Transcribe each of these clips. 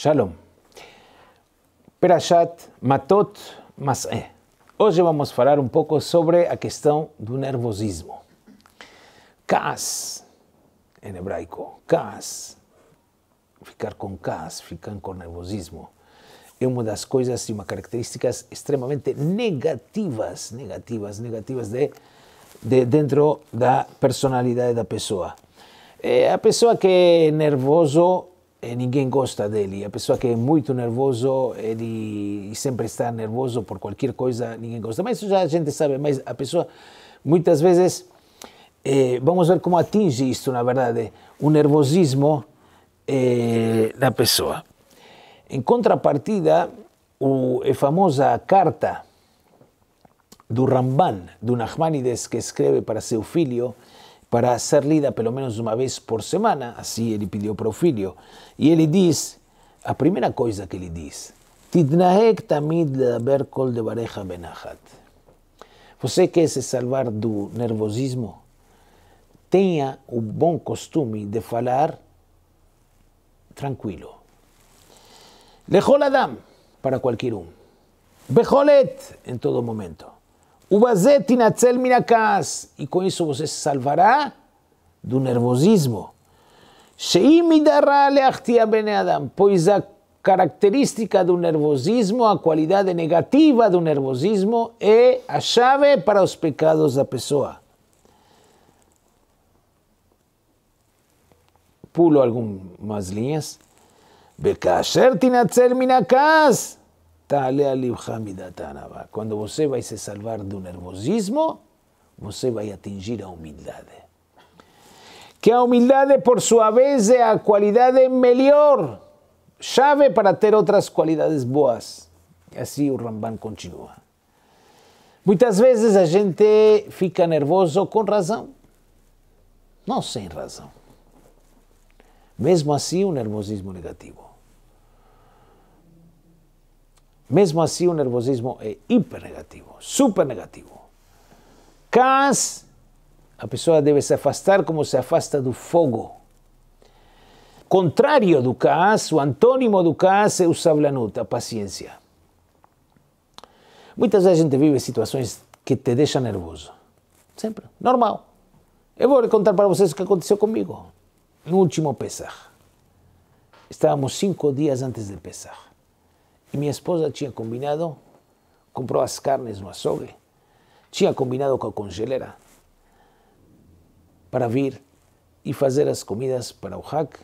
Shalom. Perashat Matot Mas'eh. Hoje vamos falar um pouco sobre a questão do nervosismo. Cas, em hebraico, cas. Ficar com cas, ficar com nervosismo. É uma das coisas e uma características extremamente negativas, negativas, negativas de, de dentro da personalidade da pessoa. É a pessoa que é nervoso ninguém gosta dele. A pessoa que é muito nervoso, ele sempre está nervoso por qualquer coisa, ninguém gosta. Mas isso já a gente sabe, mas a pessoa, muitas vezes, eh, vamos ver como atinge isto, na verdade, o nervosismo eh, da pessoa. Em contrapartida, o, a famosa carta do Ramban, do Nachmanides, que escreve para seu filho, para ser lida pelo menos uma vez por semana, assim ele pediu para o filho. E ele diz, a primeira coisa que ele diz, Tidnahek tamid ledaber kol devarecha benachat. Você quer se salvar do nervosismo? Tenha o bom costume de falar tranquilo. Lechol adam, para qualquer um. Becholet, em todo momento. E com isso você se salvará do nervosismo. Pois a característica do nervosismo, a qualidade negativa do nervosismo é a chave para os pecados da pessoa. Pulo algumas linhas. Bekasher tinatzel minakas. Quando você vai se salvar do nervosismo, você vai atingir a humildade. Que a humildade, por sua vez, é a qualidade melhor, chave para ter outras qualidades boas. E assim o Ramban continua. Muitas vezes a gente fica nervoso com razão, não sem razão. Mesmo assim, o nervosismo negativo. Mesmo assim, o nervosismo é hiper negativo, super negativo. Cas, a pessoa deve se afastar como se afasta do fogo. Contrário do cas, o antônimo do cas é o sablanut, a paciência. Muitas vezes a gente vive situações que te deixam nervoso. Sempre. Normal. Eu vou contar para vocês o que aconteceu comigo no último Pesach. Estávamos cinco dias antes de Pesach. E minha esposa tinha combinado, comprou as carnes no açougue, tinha combinado com a congeleira para vir e fazer as comidas para o hack.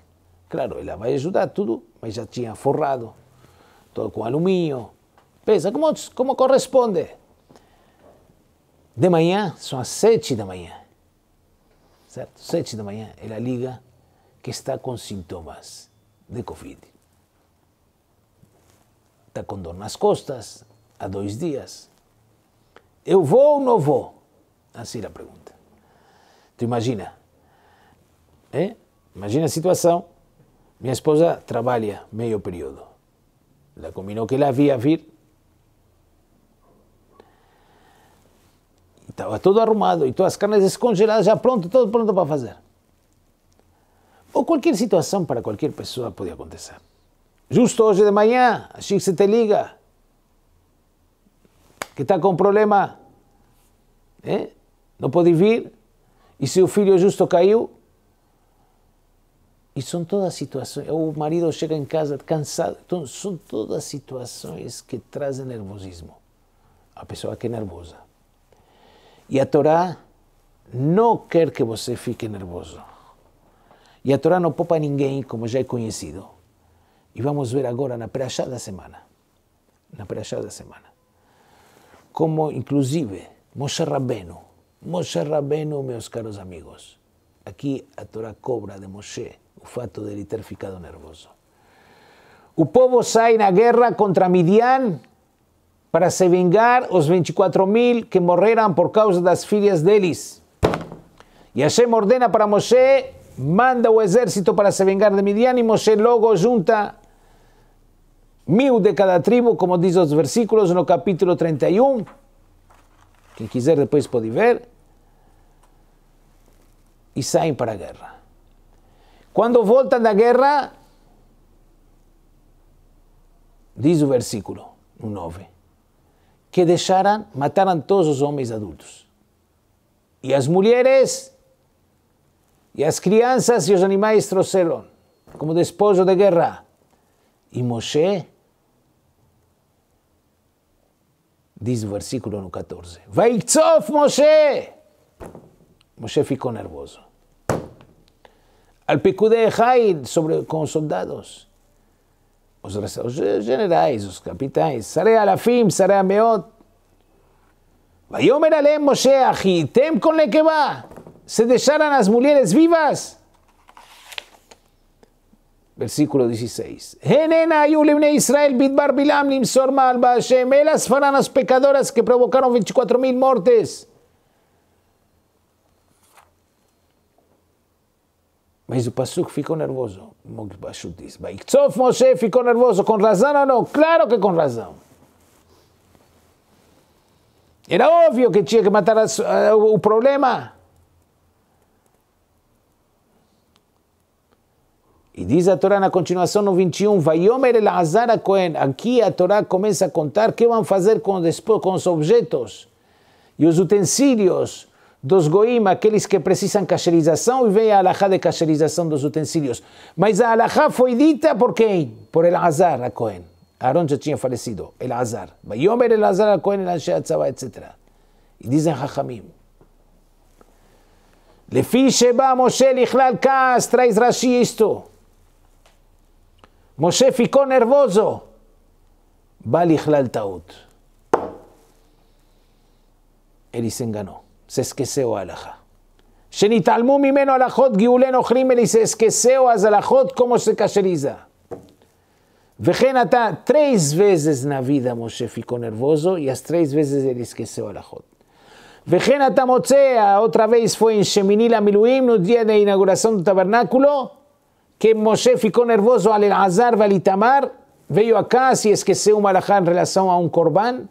Claro, ela vai ajudar tudo, mas já tinha forrado, todo com alumínio. Pensa, como, corresponde? De manhã, são as sete da manhã. Certo? Sete da manhã, ela liga que está com sintomas de Covid está com dor nas costas há dois dias. Eu vou ou não vou? Assim a pergunta. Tu imagina, é? imagina a situação, minha esposa trabalha meio período. Ela combinou que ela via vir. Estava tudo arrumado e todas as carnes descongeladas, já pronto, tudo pronto para fazer. Ou qualquer situação para qualquer pessoa pode acontecer. Justo hoje de manhã, a Chico se te liga, que está com problema, é? não pode vir, e seu filho justo caiu. E são todas situações. O marido chega em casa cansado. Então, são todas situações que trazem nervosismo. A pessoa que é nervosa. E a Torá não quer que você fique nervoso. E a Torá não poupa ninguém, como já é conhecido. E vamos ver agora na Perashá da semana. Na Perashá da semana. Como, inclusive, Moshe Rabbeinu. Moshe Rabbeinu, meus caros amigos. Aqui a Torá cobra de Moshe o fato de ele nervoso. O povo sai na guerra contra Midian para se vingar os 24 mil que morreram por causa das filhas deles. E Hashem ordena para Moshe, manda o exército para se vingar de Midian e Moshe logo junta mil de cada tribo, como diz os versículos no capítulo 31. Quem quiser depois pode ver. E saem para a guerra. Quando voltam da guerra, diz o versículo, no 9, que deixaram, mataram todos os homens adultos. E as mulheres, e as crianças e os animais trouxeram, como despojo de guerra. E Moshe, diz o versículo no 14, Vaiktsof Moshe! Moshe ficou nervoso. Al Pecudé Jair sobre, com os soldados. Os, os generais, os capitães. Sarei alafim, sarei ameot. Vayomer alem Moshe, agitem com lekeba. Se deixaram as mulheres vivas. Versículo 16. Henena ayu lebne Israel bidbar bilam limsor mal ba Hashem. Elas farán as pecadoras que provocaram 24 mil mortes. Mas o Pasuk ficou nervoso. Pasuk diz, Vaiktsof Moshe ficou nervoso. Com razão ou não? Claro que com razão. Era óbvio que tinha que matar o problema. E diz a Torá na continuação no 21, Vaiomer Elazar a Cohen. Aqui a Torá começa a contar o que vão fazer com, depois, com os objetos e os utensílios dos goim, aqueles que precisam cacherização, e vem a alahá de cacherização dos utensílios. Mas a alahá foi dita por quem? Por Elazar a Cohen. Aaron já tinha falecido, El Azar. Vayomer el Azar a Cohen, el Atzavá, etc. E dizem Hachamim. Lefi Sheba Moshe Lichlal Kas, traz Rashi isto. משה פיקו נרבוזו, בא לכלל טעות. אליסנגנו, ססקסהו ההלכה. שנתעלמו ממנו הלכות גאולי נוכלים אליססקסהו, אז הלכות כמו שקשליזה. וכן אתה, טרייס וזז נבידה משה פיקו נרבוזו, יס טרייס וזז אליסקסהו הלכות. וכן אתה מוצא, האות רבי ספוין שמיני למילואים, נודיע nos día de que Moshe ficou nervoso al Elazar e al Itamar, veio a casa e esqueceu uma alajá em relação a um corban,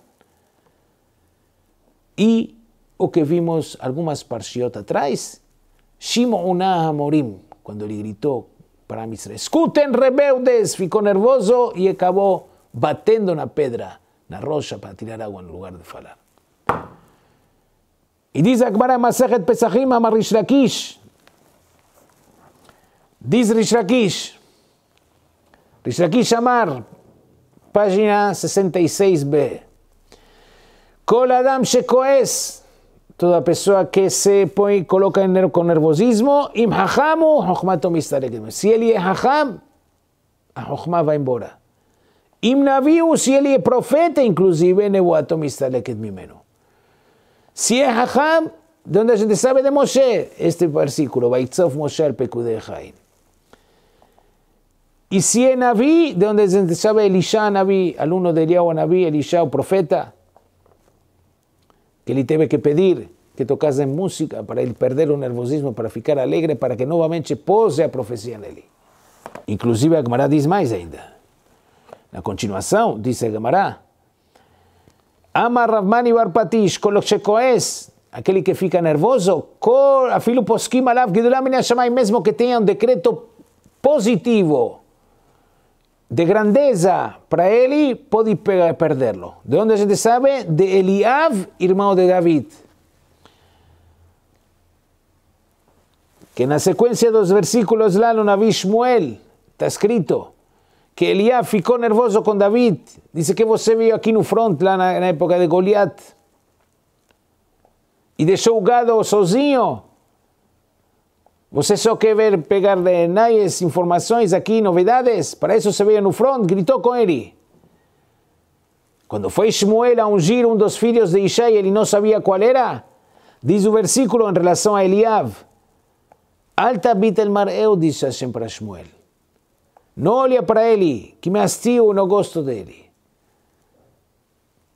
e o que vimos algumas parshiot atrás, Shimon Hamorim, quando ele gritou para Misra, escutem rebeldes, ficou nervoso e acabou batendo na pedra, na rocha, para tirar água no lugar de falar. E diz a Gemara Masechet Pesachim, Amar Rish Lakish, diz Rish Lakish, Rish Lakish Amar, página 66b, Kol Adam Shekoes, toda pessoa que se põe, coloca com nervosismo, im hachamu, chokhmato mistareket. Se ele é hacham, a chokhmah vai embora. Im naviu, se ele é profeta, inclusive, nebuato mistareket mimeno. Se é hacham, de onde a gente sabe de Moshe, este versículo, Vaitzof Moshe al pekudei Chaim. E se é Navi, de onde a gente sabe Elisha Navi, aluno de Eliyahu Navi, Elisha o profeta, que ele teve que pedir que tocassem música para ele perder o nervosismo, para ficar alegre, para que novamente pose a profecia nele. Inclusive a Gemara diz mais ainda. Na continuação, diz a Gemara, Ama Ravmani Barpatish, Kolokchekoes, aquele que fica nervoso, afilo poskim alav gidulam mesmo que tenha um decreto positivo, de grandeza para ele, pode perderlo. De onde a gente sabe? De Eliav, irmão de David. Que na sequência dos versículos lá no Navi Shmuel, está escrito que Eliab ficou nervoso com David. Diz que você veio aqui no front, lá na, na época de Goliat, e deixou o gado sozinho. Você só quer ver, pegar de nais informações aqui, novidades? Para isso você veio no front, gritou com ele. Quando foi Shmuel a ungir um dos filhos de Ishai, ele não sabia qual era. Diz o versículo em relação a Eliab. Alta bit el mar eu, diz Hashem para Shmuel. Não olha para ele, que me hastio, não gosto dele.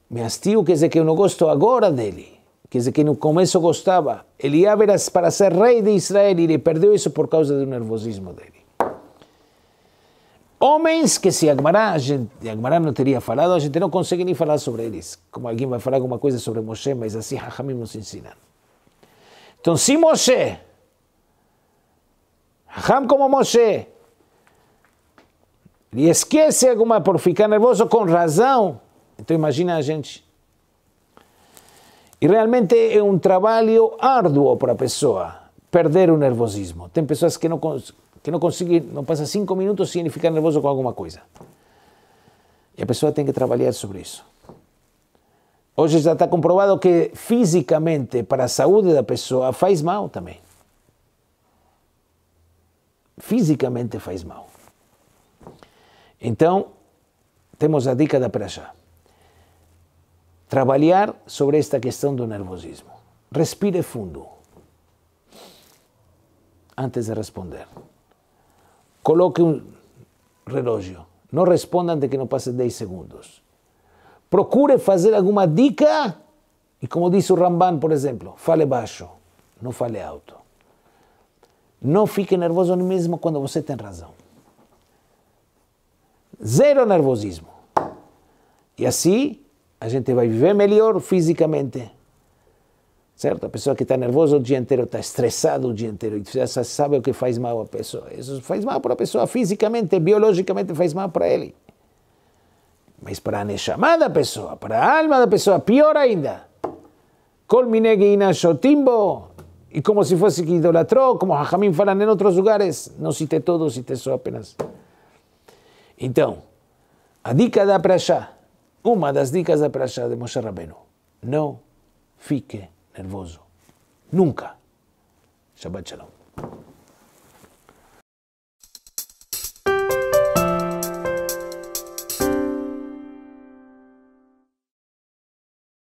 Me hastio quer dizer que eu não gosto agora dele. Quer dizer que no começo gostava. Eliab era para ser rei de Israel e ele perdeu isso por causa do nervosismo dele. Homens que se Agmará, a gente, Agmará não teria falado, a gente não consegue nem falar sobre eles. Como alguém vai falar alguma coisa sobre Moshe, mas assim Hachamim nos ensina. Então, se Moshe, Hacham como Moshe, Ele esquece alguma por ficar nervoso com razão. Então imagina a gente. E realmente é um trabalho árduo para a pessoa perder o nervosismo. Tem pessoas que não, que não conseguem, não passa cinco minutos sem ficar nervoso com alguma coisa. E a pessoa tem que trabalhar sobre isso. Hoje já está comprovado que fisicamente, para a saúde da pessoa, faz mal também. Fisicamente faz mal. Então, temos a dica da Prajá. Trabalhar sobre esta questão do nervosismo. Respire fundo antes de responder. Coloque um relógio. Não responda antes que não passe 10 segundos. Procure fazer alguma dica e, como disse o Ramban, por exemplo, fale baixo, não fale alto. Não fique nervoso mesmo quando você tem razão. Zero nervosismo. E assim a gente vai viver melhor fisicamente. Certo? A pessoa que está nervosa o dia inteiro, está estressada o dia inteiro, e já sabe o que faz mal a pessoa. Isso faz mal para a pessoa fisicamente, biologicamente faz mal para ele. Mas para a Neshama da pessoa, para a alma da pessoa, pior ainda. Kol mineguina shotimbo. E como se fosse que idolatrou, como Hajamim falam em outros lugares. Não citei todos, citei só apenas. Então, a dica da Prashá, uma das dicas da praxa de Moshe Rabbeinu. Não fique nervoso. Nunca. Shabbat Shalom.